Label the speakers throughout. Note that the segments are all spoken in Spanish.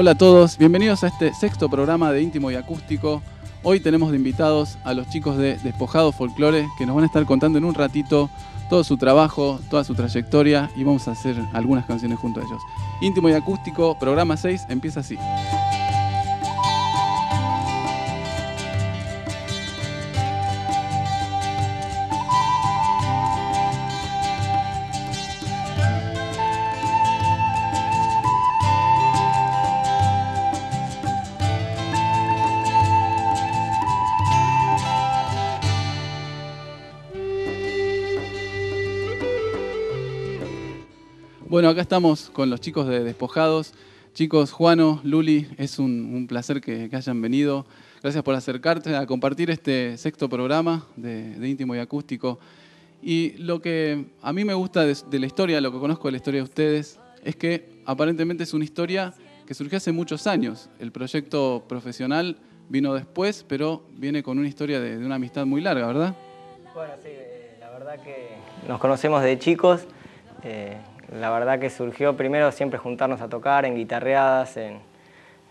Speaker 1: Hola a todos, bienvenidos a este sexto programa de Íntimo y Acústico. Hoy tenemos de invitados a los chicos de Despojado Folklore que nos van a estar contando en un ratito todo su trabajo, toda su trayectoria y vamos a hacer algunas canciones junto a ellos. Íntimo y Acústico, programa 6, empieza así. Bueno, acá estamos con los chicos de Despojados. Chicos, Juano, Luli, es un, placer que, hayan venido. Gracias por acercarte a compartir este sexto programa de, íntimo y acústico. Y lo que a mí me gusta de, la historia, lo que conozco de la historia de ustedes, es que aparentemente es una historia que surgió hace muchos años. El proyecto profesional vino después, pero viene con una historia de, una amistad muy larga, ¿verdad?
Speaker 2: Bueno, sí, eh, la verdad que nos conocemos de chicos. Eh, la verdad que surgió primero siempre juntarnos a tocar en guitarreadas, en,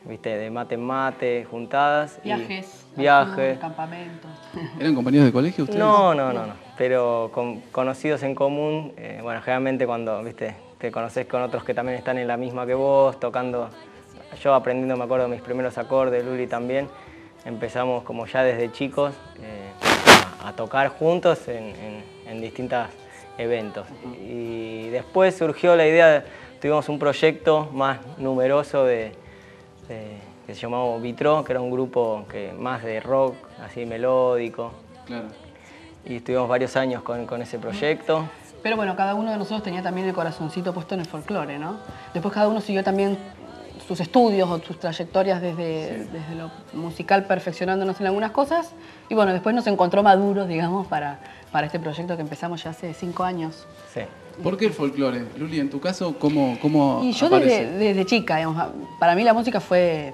Speaker 2: ¿viste? de mate en mate, juntadas.
Speaker 3: Viajes.
Speaker 2: viajes.
Speaker 3: Campamentos.
Speaker 1: ¿Eran compañeros de colegio ustedes?
Speaker 2: No, no, no, no. Pero con, conocidos en común, eh, bueno, generalmente cuando, viste, te conoces con otros que también están en la misma que vos, tocando, yo aprendiendo, me acuerdo, mis primeros acordes, Luli también, empezamos como ya desde chicos eh, a, tocar juntos en, en distintas eventos. Y después surgió la idea, tuvimos un proyecto más numeroso de, que se llamaba Vitro, que era un grupo que, más de rock, así melódico. Claro. Y estuvimos varios años con, con ese proyecto.
Speaker 3: Pero bueno, cada uno de nosotros tenía también el corazoncito puesto en el folclore, ¿no? Después cada uno siguió también sus estudios o sus trayectorias desde, desde lo musical perfeccionándonos en algunas cosas y bueno, después nos encontró maduros, digamos, para, para este proyecto que empezamos ya hace cinco años.
Speaker 2: Sí.
Speaker 1: ¿Por qué el folclore? Luli, en tu caso, ¿cómo, cómo
Speaker 3: Y yo desde, chica, digamos, para mí la música fue, eh,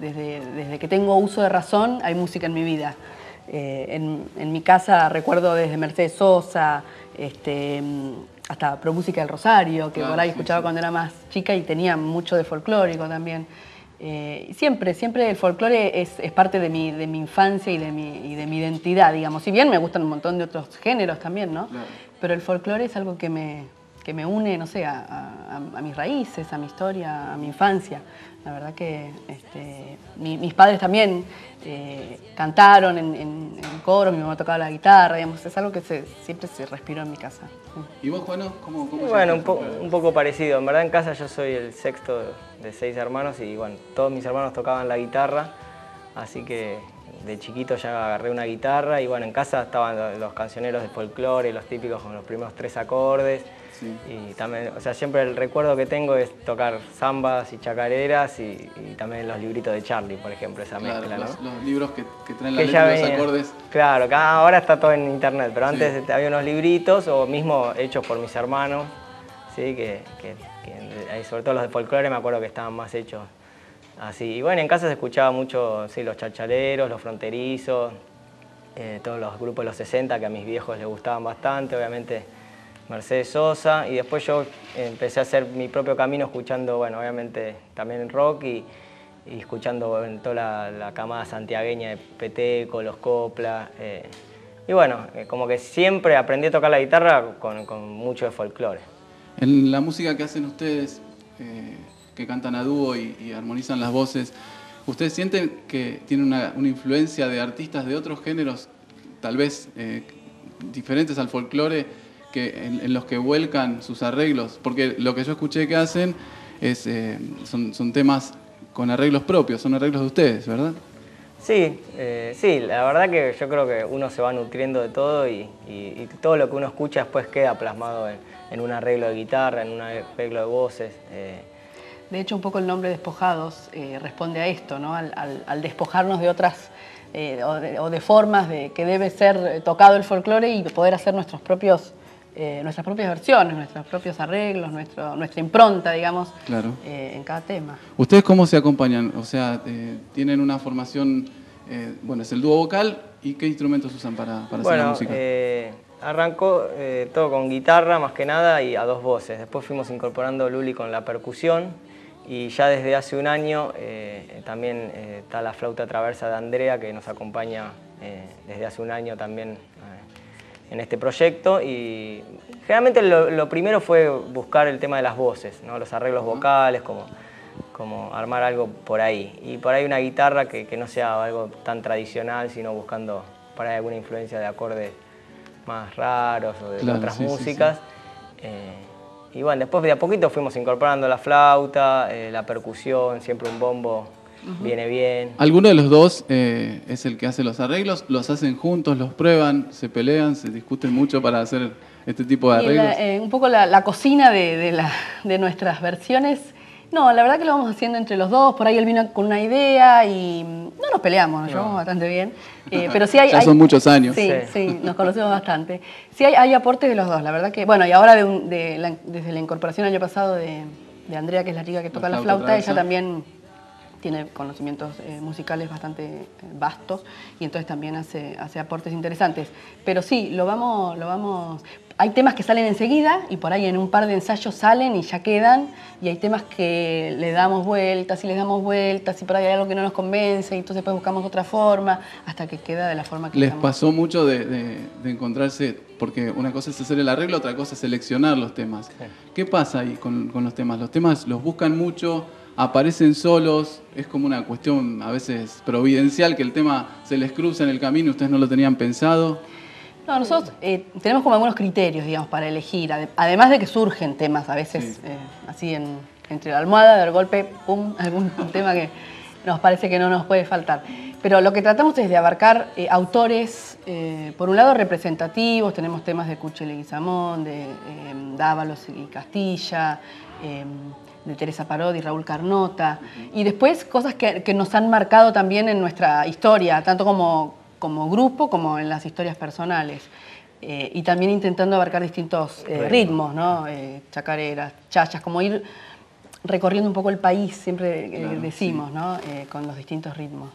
Speaker 3: desde, desde que tengo uso de razón, hay música en mi vida. Eh, en, en, mi casa recuerdo desde Mercedes Sosa, este, hasta Pro Música del Rosario, que por ahí escuchaba cuando era más chica y tenía mucho de folclórico también. Eh, siempre, siempre el folclore es, parte de mi, de mi infancia y de mi, de mi identidad, digamos. Si bien me gustan un montón de otros géneros también, ¿no? Pero el folclore es algo que me, que me une, no sé, a, mis raíces, a mi historia, a mi infancia. La verdad que este, mis padres también eh, cantaron en, coro, mi mamá tocaba la guitarra, digamos, es algo que siempre se respiró en mi casa.
Speaker 1: ¿Y vos, Juano, cómo, cómo
Speaker 2: Bueno, un, un, poco parecido. En verdad en casa yo soy el sexto de seis hermanos y bueno, todos mis hermanos tocaban la guitarra, así que de chiquito ya agarré una guitarra y bueno, en casa estaban los cancioneros de folclore, los típicos con los primeros tres acordes. Y también, o sea, siempre el recuerdo que tengo es tocar zambas y chacareras y, también los libritos de Charlie, por ejemplo, esa mezcla,
Speaker 1: los, libros que, traen la letra, los acordes.
Speaker 2: Claro, ahora está todo en internet, pero antes había unos libritos o mismo hechos por mis hermanos, ¿sí? que, sobre todo los de folclore me acuerdo que estaban más hechos así. Y bueno, en casa se escuchaba mucho sí, los chachaleros, los fronterizos, eh, todos los grupos de los 60 que a mis viejos les gustaban bastante, obviamente Mercedes Sosa, y después yo empecé a hacer mi propio camino escuchando, bueno, obviamente también rock y, escuchando en toda la, camada santiagueña de Peteco, los Copla. Eh, y bueno, eh, como que siempre aprendí a tocar la guitarra con, mucho de folclore.
Speaker 1: En la música que hacen ustedes, eh, que cantan a dúo y, armonizan las voces, ¿ustedes sienten que tienen una, influencia de artistas de otros géneros, tal vez diferentes al folclore? Que, en, los que vuelcan sus arreglos, porque lo que yo escuché que hacen es, eh, son, temas con arreglos propios, son arreglos de ustedes, ¿verdad?
Speaker 2: Sí, eh, sí, la verdad que yo creo que uno se va nutriendo de todo y, todo lo que uno escucha después queda plasmado en, un arreglo de guitarra, en un arreglo de voces.
Speaker 3: Eh. De hecho, un poco el nombre Despojados responde a esto, ¿no? al, despojarnos de otras o de, formas de que debe ser tocado el folclore y poder hacer nuestros propios eh, nuestras propias versiones, nuestros propios arreglos, nuestro, nuestra impronta, digamos, eh, en cada tema.
Speaker 1: ¿Ustedes cómo se acompañan? O sea, eh, tienen una formación, bueno, es el dúo vocal, ¿y qué instrumentos usan para, para hacer la música?
Speaker 2: arrancó todo con guitarra más que nada y a dos voces. Después fuimos incorporando Luli con la percusión Y ya desde hace un año eh, también eh, está la flauta traversa de Andrea que nos acompaña eh, desde hace un año también en este proyecto. Y generalmente lo, primero fue buscar el tema de las voces, ¿no? los arreglos vocales, como, como armar algo por ahí. Y por ahí una guitarra que, que no sea algo tan tradicional, sino buscando por ahí alguna influencia de acordes más raros o de otras músicas. Y bueno, después de a poquito fuimos incorporando la flauta, eh, la percusión, siempre un bombo viene bien.
Speaker 1: ¿Alguno de los dos eh, es el que hace los arreglos? ¿Los hacen juntos, los prueban, se pelean, se discuten mucho para hacer este tipo de arreglos?
Speaker 3: Eh, un poco la, cocina de, de nuestras versiones no, la verdad que lo vamos haciendo entre los dos. Por ahí él vino con una idea y no nos peleamos, nos llevamos bastante bien.
Speaker 1: Eh, pero sí hay, ya son muchos años.
Speaker 3: Sí, sí, nos conocemos bastante. Sí hay, aportes de los dos, la verdad que, bueno, y ahora desde la incorporación el año pasado de, Andrea, que es la chica que toca la flauta, ella también tiene conocimientos eh, musicales bastante eh, vastos y entonces también hace, hace aportes interesantes. Pero sí, lo vamos, lo vamos, hay temas que salen enseguida y por ahí en un par de ensayos salen y ya quedan, y hay temas que le damos vueltas y les damos vueltas y por ahí hay algo que no nos convence y entonces después buscamos otra forma hasta que queda de la forma que
Speaker 1: ¿Les pasó mucho de, encontrarse, porque una cosa es hacer el arreglo, otra cosa es seleccionar los temas? ¿Qué pasa ahí con, con los temas? ¿Los temas los buscan mucho? Aparecen solos, es como una cuestión a veces providencial que el tema se les cruza en el camino y ustedes no lo tenían pensado.
Speaker 3: No, nosotros eh, tenemos como algunos criterios, digamos, para elegir, además de que surgen temas a veces eh, así en, entre la almohada, del golpe, pum, algún tema que nos parece que no nos puede faltar. Pero lo que tratamos es de abarcar eh, autores, por un lado representativos, tenemos temas de Cuchel y Guizamón, de Dávalos y Castilla, de Teresa Parodi, Raúl Carnota, y después cosas que, que, nos han marcado también en nuestra historia, tanto como, como grupo como en las historias personales. Eh, y también intentando abarcar distintos eh, ritmos, ¿no? Eh, chacareras, chachas, como ir recorriendo un poco el país, siempre decimos, ¿no? con los distintos ritmos.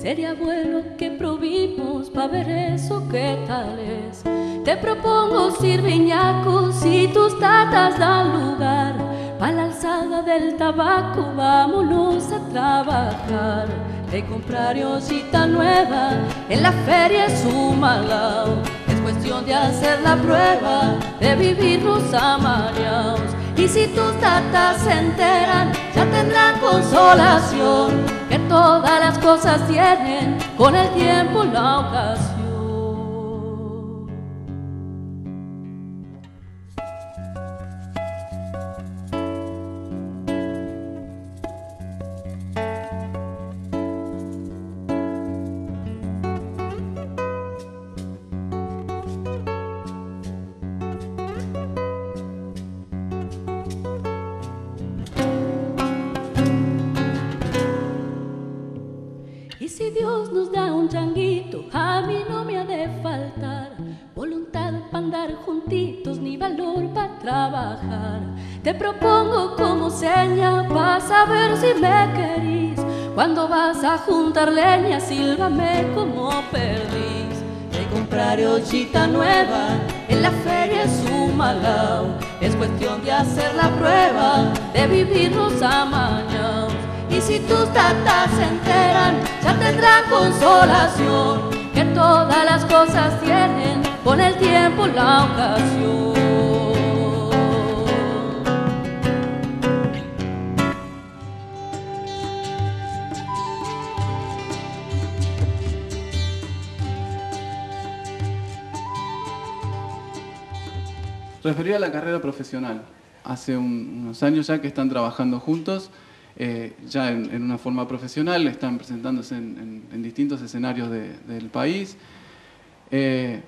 Speaker 4: Sería bueno que probimos pa' ver eso que tal es. Te propongo sirviñacos si tus tatas dan lugar. Pa' la alzada del tabaco vámonos a trabajar. De comprar osita nueva en la feria es un malao. Es cuestión de hacer la prueba de vivirnos amañados. Y si tus tatas se enteran, ya tendrán consolación que todas las cosas tienen con el tiempo la ocasión. Te propongo como seña para saber si me querís. Cuando vas a juntar leña, sílvame como perdiz. Te compraré ochita nueva, en la feria es un malao. Es cuestión de hacer la prueba, de vivirnos amañados. Y si tus tatas se enteran, ya tendrán consolación. Que todas las cosas tienen con el tiempo la ocasión.
Speaker 1: Refería a la carrera profesional. Hace unos años ya que están trabajando juntos, eh, ya en, una forma profesional, están presentándose en, distintos escenarios del país. Eh,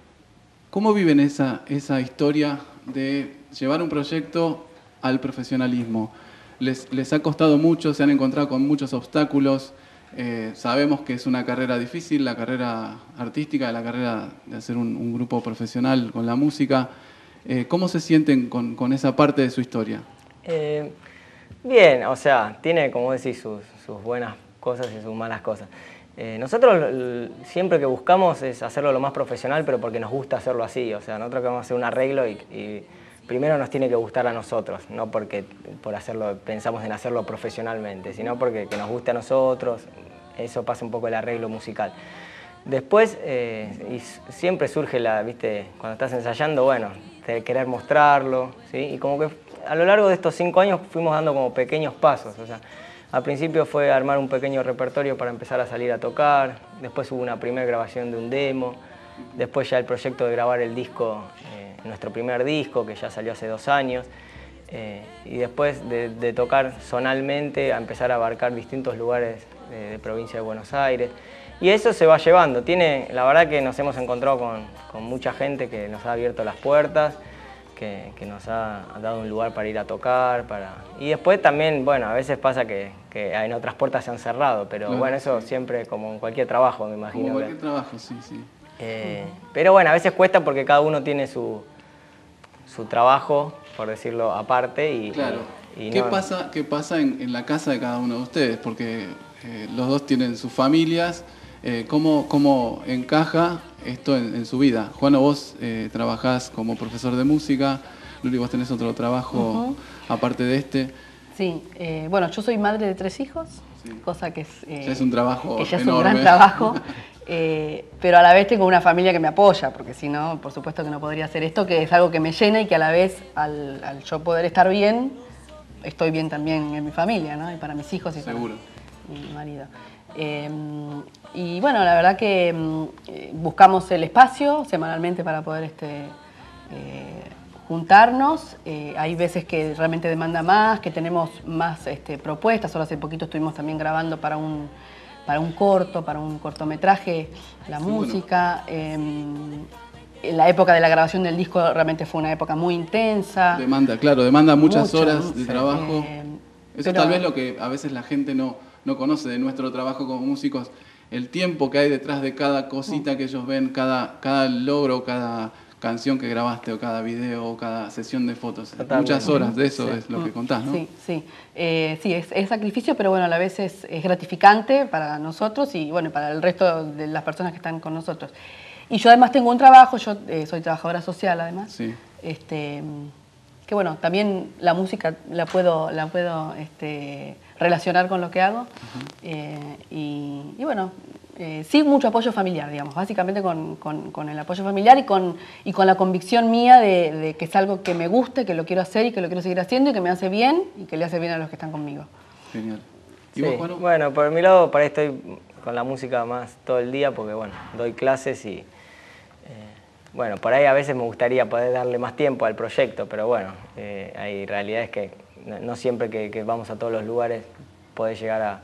Speaker 1: ¿Cómo viven esa, esa historia de llevar un proyecto al profesionalismo? Les, les, ha costado mucho, se han encontrado con muchos obstáculos. Eh, sabemos que es una carrera difícil, la carrera artística, la carrera de hacer un, grupo profesional con la música. Eh, ¿Cómo se sienten con, con, esa parte de su historia?
Speaker 2: Bien, o sea, tiene, como decís, sus, sus buenas cosas y sus malas cosas. Eh, nosotros siempre que buscamos es hacerlo lo más profesional, pero porque nos gusta hacerlo así. O sea, nosotros queremos hacer un arreglo y, primero nos tiene que gustar a nosotros, no porque por hacerlo, pensamos en hacerlo profesionalmente, sino porque que nos guste a nosotros. Eso pasa un poco el arreglo musical. Después, eh, y siempre surge la, viste, cuando estás ensayando, bueno, querer mostrarlo, ¿sí? Y como que a lo largo de estos cinco años fuimos dando como pequeños pasos, o sea, al principio fue armar un pequeño repertorio para empezar a salir a tocar, después hubo una primera grabación de un demo, después ya el proyecto de grabar el disco, eh, nuestro primer disco, que ya salió hace dos años, eh, y después de, tocar sonalmente a empezar a abarcar distintos lugares de, provincia de Buenos Aires. Y eso se va llevando. Tiene, la verdad que nos hemos encontrado con, con mucha gente que nos ha abierto las puertas, que, nos ha, dado un lugar para ir a tocar. Para... Y después también, bueno, a veces pasa que, en otras puertas se han cerrado, pero bueno, eso siempre como en cualquier trabajo, me imagino.
Speaker 1: Como cualquier trabajo, sí, sí.
Speaker 2: Eh, pero bueno, a veces cuesta porque cada uno tiene su, su trabajo, por decirlo aparte. Y,
Speaker 1: claro. ¿Qué, pasa, ¿Qué pasa en, la casa de cada uno de ustedes? Porque eh, los dos tienen sus familias. Eh, ¿cómo, ¿Cómo encaja esto en, su vida. Juano, vos eh, trabajás como profesor de música, Luli, vos tenés otro trabajo aparte de este.
Speaker 3: Sí, eh, bueno, yo soy madre de tres hijos, cosa que es,
Speaker 1: eh, ya es un trabajo
Speaker 3: que ya es un gran trabajo, eh, pero a la vez tengo una familia que me apoya, porque si no, por supuesto que no podría hacer esto, que es algo que me llena y que a la vez, al, yo poder estar bien, estoy bien también en mi familia, ¿no? Y para mis hijos y
Speaker 1: Seguro.
Speaker 3: para mi marido. Em, y bueno, la verdad que em, eh, buscamos el espacio semanalmente para poder este, eh, juntarnos. Eh, hay veces que realmente demanda más, que tenemos más este, propuestas. Ahora hace poquito estuvimos también grabando para un, para un corto, para un cortometraje, la música. Em, la época de la grabación del disco realmente fue una época muy intensa.
Speaker 1: Demanda, claro, demanda muchas horas de trabajo. Eso tal vez lo que a veces la gente no no conoce de nuestro trabajo como músicos, el tiempo que hay detrás de cada cosita que ellos ven, cada, cada logro, cada canción que grabaste o cada video o cada sesión de fotos. Muchas horas de eso es lo que contás, ¿no?
Speaker 3: Sí, sí. Eh, sí, es, sacrificio, pero bueno, a la vez es, gratificante para nosotros y bueno, para el resto de las personas que están con nosotros. Y yo además tengo un trabajo, yo eh, soy trabajadora social además.
Speaker 1: Sí.
Speaker 3: Este, que bueno, también la música la puedo, la puedo este, relacionar con lo que hago. Eh, y, bueno, eh, sí mucho apoyo familiar, digamos, básicamente con, el apoyo familiar y con, y con la convicción mía de, que es algo que me gusta, que lo quiero hacer y que lo quiero seguir haciendo y que me hace bien y que le hace bien a los que están conmigo.
Speaker 1: Genial.
Speaker 2: ¿Y vos, Bueno, por mi lado, para estoy con la música más todo el día porque, bueno, doy clases y... Eh, bueno, por ahí a veces me gustaría poder darle más tiempo al proyecto, pero bueno, hay realidades que no siempre que, vamos a todos los lugares podés llegar a,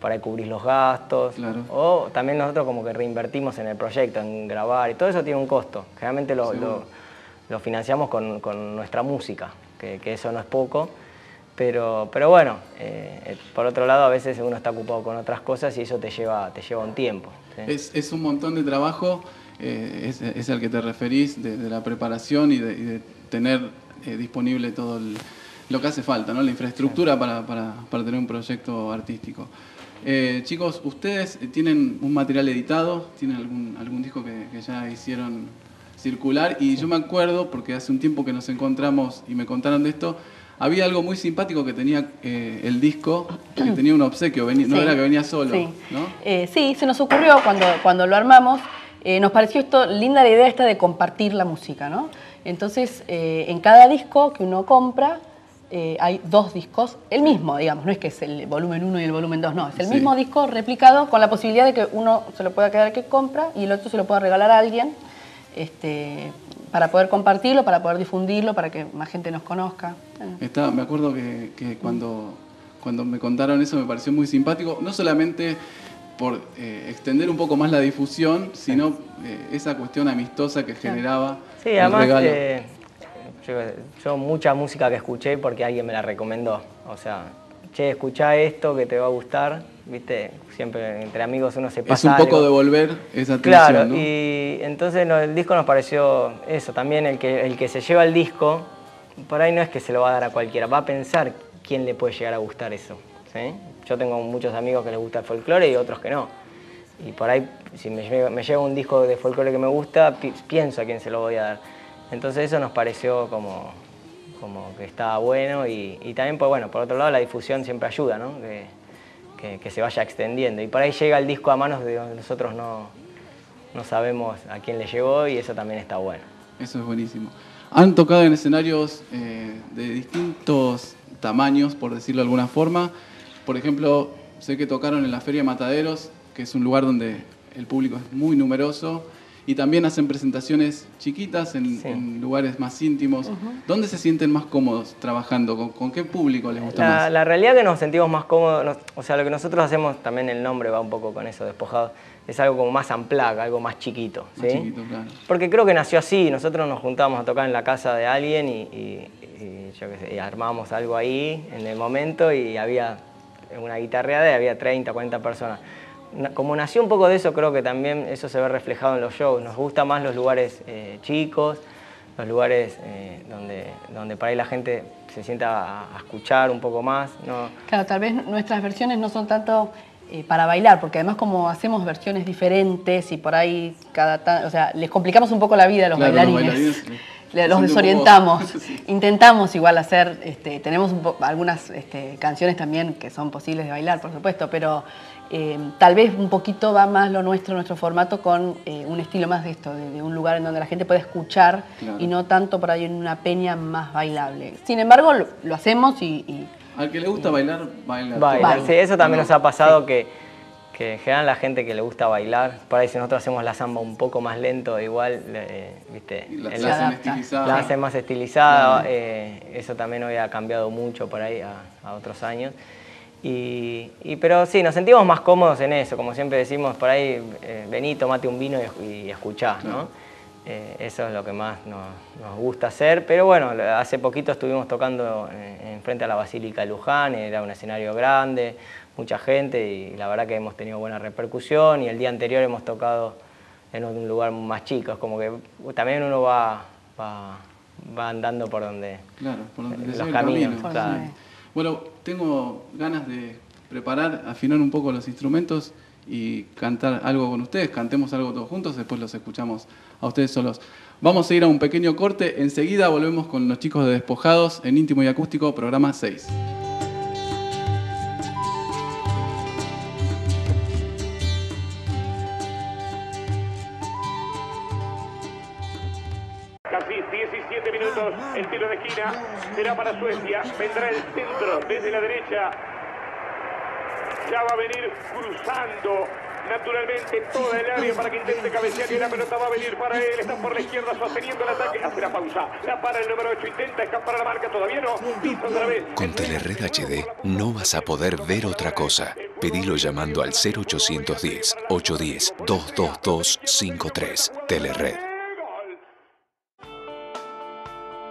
Speaker 2: para cubrir los gastos. O también nosotros como que reinvertimos en el proyecto, en grabar, y todo eso tiene un costo. Generalmente lo, lo, financiamos con, con, nuestra música, que, que, eso no es poco. Pero, pero bueno, eh, por otro lado a veces uno está ocupado con otras cosas y eso te lleva, te lleva un tiempo.
Speaker 1: Es, es, un montón de trabajo, eh, es, es, al que te referís, de, la preparación y de, y de tener eh, disponible todo el lo que hace falta, ¿no? la infraestructura para, para, para tener un proyecto artístico. Eh, chicos, ¿ustedes tienen un material editado? ¿Tienen algún, algún disco que, ya hicieron circular? Y yo me acuerdo, porque hace un tiempo que nos encontramos y me contaron de esto, había algo muy simpático que tenía eh, el disco, que tenía un obsequio, no era que venía solo.
Speaker 3: Sí.
Speaker 1: ¿no?
Speaker 3: Eh, sí, se nos ocurrió cuando, cuando lo armamos, nos pareció esto linda la idea esta de compartir la música, ¿no? Entonces, en cada disco que uno compra, eh, hay dos discos, el mismo, digamos, no es que es el volumen 1 y el volumen 2, no, es el mismo disco replicado con la posibilidad de que uno se lo pueda quedar que compra y el otro se lo pueda regalar a alguien este, para poder compartirlo, para poder difundirlo, para que más gente nos conozca.
Speaker 1: me acuerdo que, cuando, cuando me contaron eso me pareció muy simpático, no solamente por eh, extender un poco más la difusión, sino eh, esa cuestión amistosa que generaba
Speaker 2: Sí,
Speaker 1: el
Speaker 2: además,
Speaker 1: regalo.
Speaker 2: eh, yo, yo mucha música que escuché porque alguien me la recomendó. O sea, che, escuchá esto que te va a gustar, viste, siempre entre amigos uno se pasa
Speaker 1: es un poco
Speaker 2: algo.
Speaker 1: devolver esa atención,
Speaker 2: Claro,
Speaker 1: ¿no?
Speaker 2: y entonces no, el disco nos pareció eso, también el que, el que se lleva el disco, por ahí no es que se lo va a dar a cualquiera, va a pensar quién le puede llegar a gustar eso. ¿sí? Yo tengo muchos amigos que les gusta el folclore y otros que no. Y por ahí, si me me lleva un disco de folclore que me gusta, pi- pienso a quién se lo voy a dar. Entonces eso nos pareció como, como que estaba bueno y, también, pues, bueno, por otro lado, la difusión siempre ayuda, ¿no? Que, que- se vaya extendiendo. Y por ahí llega el disco a manos de nosotros no, no sabemos a quién le llegó y eso también está bueno.
Speaker 1: Eso es buenísimo. Han tocado en escenarios eh, de distintos tamaños, por decirlo de alguna forma. Por ejemplo, sé que tocaron en la Feria Mataderos, que es un lugar donde el público es muy numeroso. Y también hacen presentaciones chiquitas en,
Speaker 2: Sí.
Speaker 1: en lugares más íntimos. ¿Dónde se sienten más cómodos trabajando? ¿Con, con qué público les gusta
Speaker 2: La,
Speaker 1: más?
Speaker 2: la realidad que nos sentimos más cómodos, nos- o sea, lo que nosotros hacemos, también el nombre va un poco con eso, despojados, es algo como más amplaga, algo más chiquito.
Speaker 1: Más
Speaker 2: ¿sí?
Speaker 1: chiquito, claro.
Speaker 2: Porque creo que nació así, nosotros nos juntábamos a tocar en la casa de alguien y, y- y yo qué sé, y armábamos algo ahí en el momento y había una guitarreada y había 30, 40 personas. Como nació un poco de eso, creo que también eso se ve reflejado en los shows. Nos gustan más los lugares eh, chicos, los lugares eh, donde, donde para ahí la gente se sienta a, a escuchar un poco más. ¿no?
Speaker 3: Claro, tal vez nuestras versiones no son tanto eh, para bailar, porque además como hacemos versiones diferentes y por ahí cada o sea, les complicamos un poco la vida a los
Speaker 1: Claro, los
Speaker 3: bailarines. Los desorientamos.
Speaker 1: Sí.
Speaker 3: Intentamos igual hacer, este, tenemos algunas este, canciones también que son posibles de bailar, por supuesto, pero eh, tal vez un poquito va más lo nuestro, nuestro formato, con eh, un estilo más de esto, de, de un lugar en donde la gente puede escuchar
Speaker 1: Claro.
Speaker 3: y no tanto por ahí en una peña más bailable. Sin embargo, lo, lo hacemos y- y
Speaker 1: Al que le gusta bailar, baila.
Speaker 2: Bailar,
Speaker 3: Baila.
Speaker 2: sí, eso también
Speaker 1: No,
Speaker 2: nos ha pasado que, que en general la gente que le gusta bailar, por ahí si nosotros hacemos la samba un poco más lento, igual, eh, viste,
Speaker 1: La, la hacen estilizada.
Speaker 2: la hace más estilizada, eh, eso también hoy ha cambiado mucho por ahí a, a otros años. Y, y- pero sí, nos sentimos más cómodos en eso, como siempre decimos, por ahí, eh, vení, tomate un vino y, y escuchá, ¿no?
Speaker 1: Claro.
Speaker 2: Eh, eso es lo que más nos, nos gusta hacer, pero bueno, hace poquito estuvimos tocando en, en frente a la Basílica de Luján, era un escenario grande, mucha gente y la verdad que hemos tenido buena repercusión y el día anterior hemos tocado en un lugar más chico, es como que también uno va, va, va andando por donde...
Speaker 1: Claro, por donde te
Speaker 2: Los caminos,
Speaker 1: camino.
Speaker 2: claro.
Speaker 1: Sí. Bueno, tengo ganas de preparar, afinar un poco los instrumentos y cantar algo con ustedes. Cantemos algo todos juntos, después los escuchamos a ustedes solos. Vamos a ir a un pequeño corte. Enseguida volvemos con los chicos de Despojados en Íntimo y Acústico, programa 6.
Speaker 5: Será para Suecia, vendrá el centro desde la derecha, ya va a venir cruzando naturalmente toda el área para que intente cabecear y la pelota va a venir para él, está por la izquierda sosteniendo el ataque, hace la pausa, la para el número 8, intenta escapar a la marca, todavía no, pisa otra vez.
Speaker 6: Con Telered HD no vas a poder ver otra cosa. Pedilo llamando al 0810 810 22253. Telered.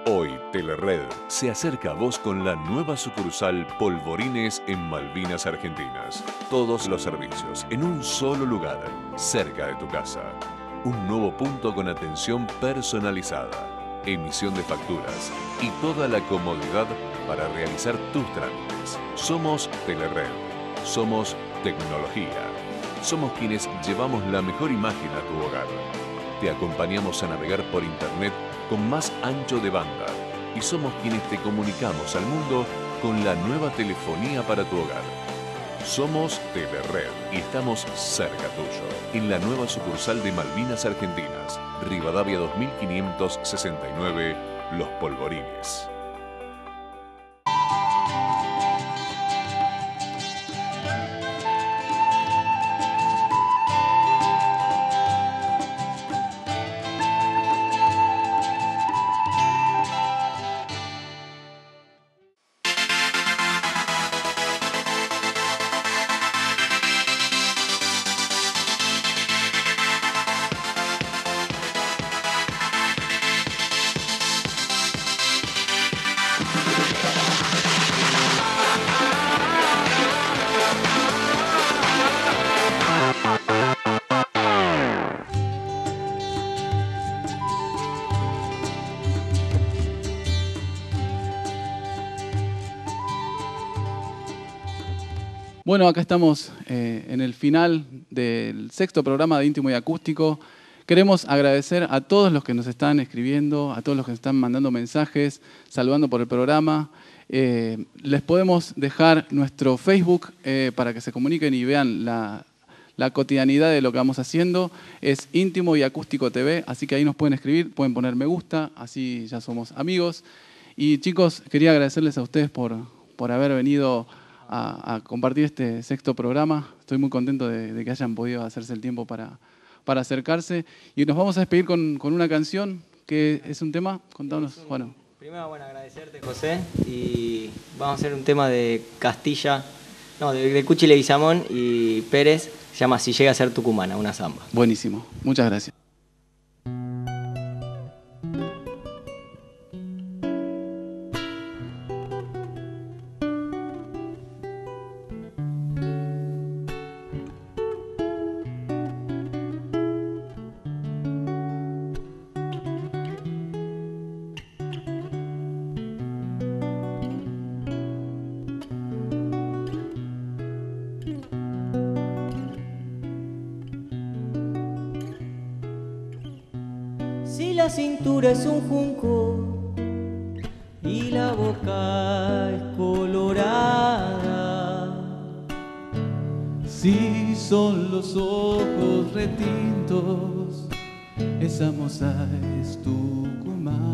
Speaker 7: Hoy Telered se acerca a vos con la nueva sucursal Polvorines en Malvinas Argentinas. Todos los servicios en un solo lugar, cerca de tu casa. Un nuevo punto con atención personalizada, emisión de facturas y toda la comodidad para realizar tus trámites. Somos Telered. Somos tecnología. Somos quienes llevamos la mejor imagen a tu hogar. Te acompañamos a navegar por Internet con más ancho de banda y somos quienes te comunicamos al mundo con la nueva telefonía para tu hogar. Somos Telered y estamos cerca tuyo, en la nueva sucursal de Malvinas Argentinas, Rivadavia 2569, Los Polvorines.
Speaker 1: Bueno, acá estamos eh, en el final del sexto programa de Íntimo y Acústico. Queremos agradecer a todos los que nos están escribiendo, a todos los que nos están mandando mensajes, saludando por el programa. Eh, les podemos dejar nuestro Facebook eh, para que se comuniquen y vean la, la cotidianidad de lo que vamos haciendo. Es íntimo y acústico TV, así que ahí nos pueden escribir, pueden poner me gusta, así ya somos amigos. Y chicos, quería agradecerles a ustedes por, por haber venido a, compartir este sexto programa. Estoy muy contento de, que hayan podido hacerse el tiempo para, para acercarse. Y nos vamos a despedir con, con una canción que es un tema. Contanos, bueno.
Speaker 4: Primero, bueno, agradecerte, José. Y vamos a hacer un tema de Castilla, no, de, de Cuchi Leguizamón y Pérez. Se llama Si llega a ser tucumana, una samba.
Speaker 1: Buenísimo. Muchas gracias.
Speaker 4: Es un junco y la boca es colorada.
Speaker 1: Si son los ojos retintos, esa moza es tucumana.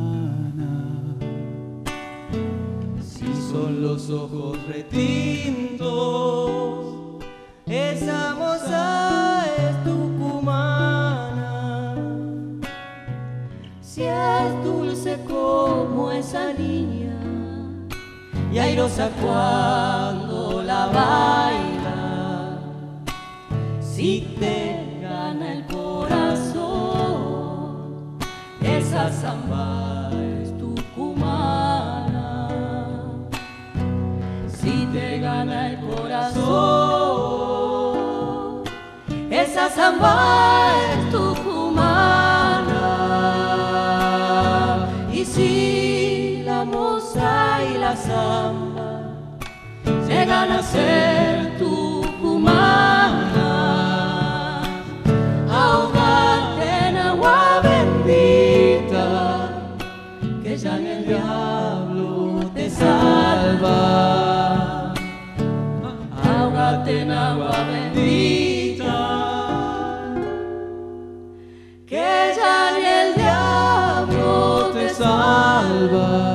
Speaker 4: Si son los ojos retintos, esa moza y airosa cuando la baila. Si te gana el corazón, esa samba es tucumana. Si te gana el corazón, esa samba es a ser tucumana. Ahogate en agua bendita, que ya en el diablo te salva. Ahogate en agua bendita, que ya en el diablo te salva.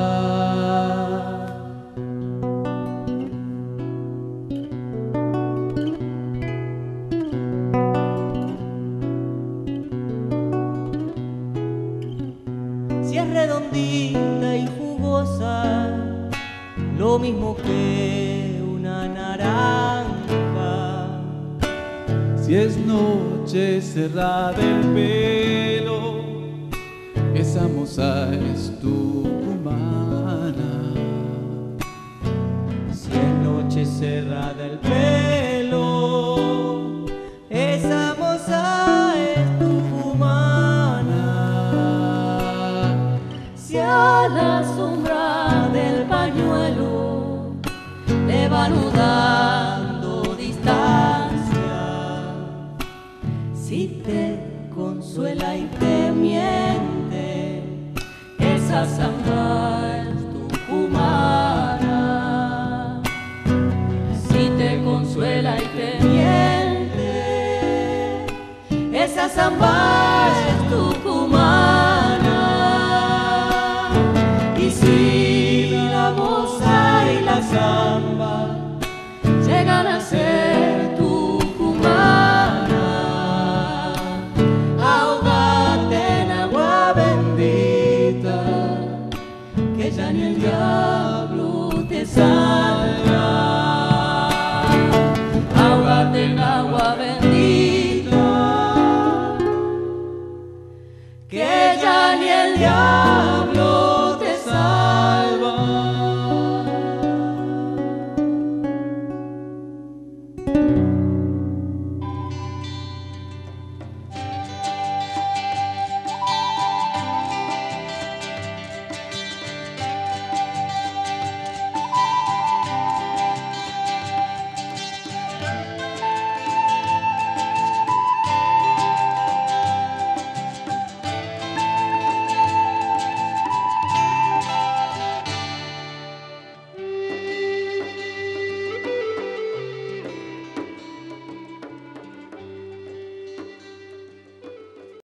Speaker 1: Noche cerrada el pelo, esa moza es tu humana.
Speaker 4: Si es noche cerrada el pelo, esa moza es tu humana. Si a la sombra del pañuelo anudando consuela y te miente, esa es tucumana. Si te consuela y te miente, esa samba